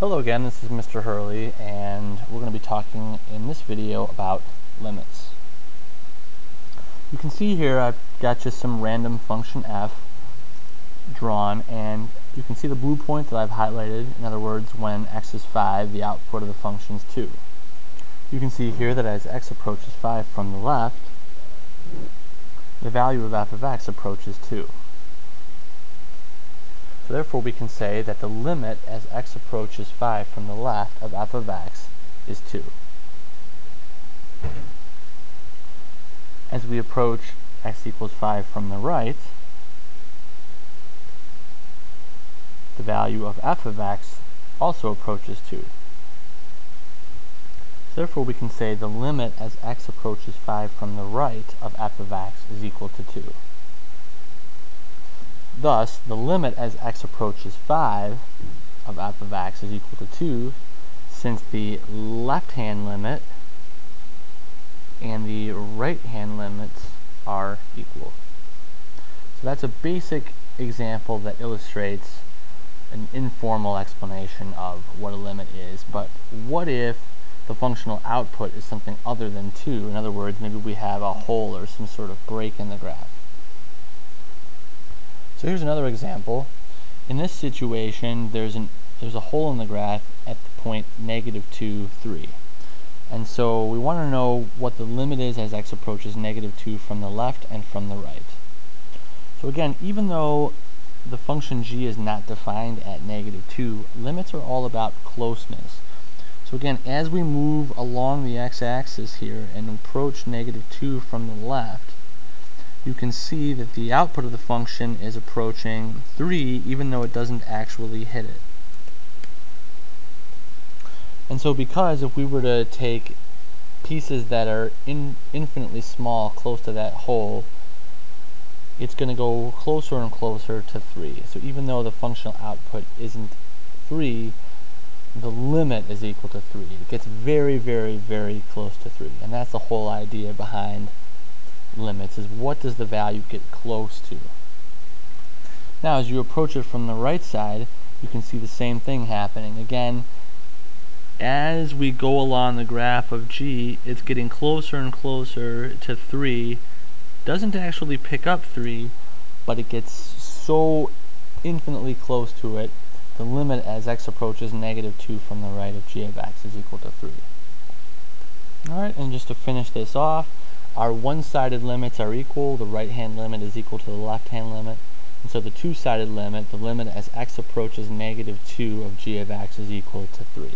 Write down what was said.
Hello again, this is Mr. Hurley and we're going to be talking in this video about limits. You can see here I've got just some random function f drawn and you can see the blue point that I've highlighted, in other words when x is 5 the output of the function is 2. You can see here that as x approaches 5 from the left the value of f of x approaches 2. So therefore we can say that the limit as x approaches 5 from the left of f of x is 2. As we approach x equals 5 from the right, the value of f of x also approaches 2. So therefore we can say the limit as x approaches 5 from the right of f of x is equal to 2. Thus, the limit as x approaches 5 of f of x is equal to 2, since the left-hand limit and the right-hand limits are equal. So that's a basic example that illustrates an informal explanation of what a limit is, but what if the functional output is something other than 2? In other words, maybe we have a hole or some sort of break in the graph. So here's another example. In this situation, there's an there's a hole in the graph at the point negative 2, 3. And so we want to know what the limit is as x approaches negative 2 from the left and from the right. So again, even though the function g is not defined at negative 2, limits are all about closeness. So again, as we move along the x-axis here and approach negative 2 from the left, you can see that the output of the function is approaching 3 even though it doesn't actually hit it. And so because if we were to take pieces that are in infinitely small close to that hole, it's going to go closer and closer to 3. So even though the functional output isn't 3, the limit is equal to 3. It gets very, very, very close to 3. And that's the whole idea behind limits is what does the value get close to. Now as you approach it from the right side you can see the same thing happening. Again as we go along the graph of g it's getting closer and closer to 3 doesn't actually pick up 3 but it gets so infinitely close to it the limit as x approaches negative 2 from the right of g of x is equal to 3. Alright, and just to finish this off, our one-sided limits are equal, the right-hand limit is equal to the left-hand limit, and so the two-sided limit, the limit as x approaches negative 2 of g of x is equal to 3.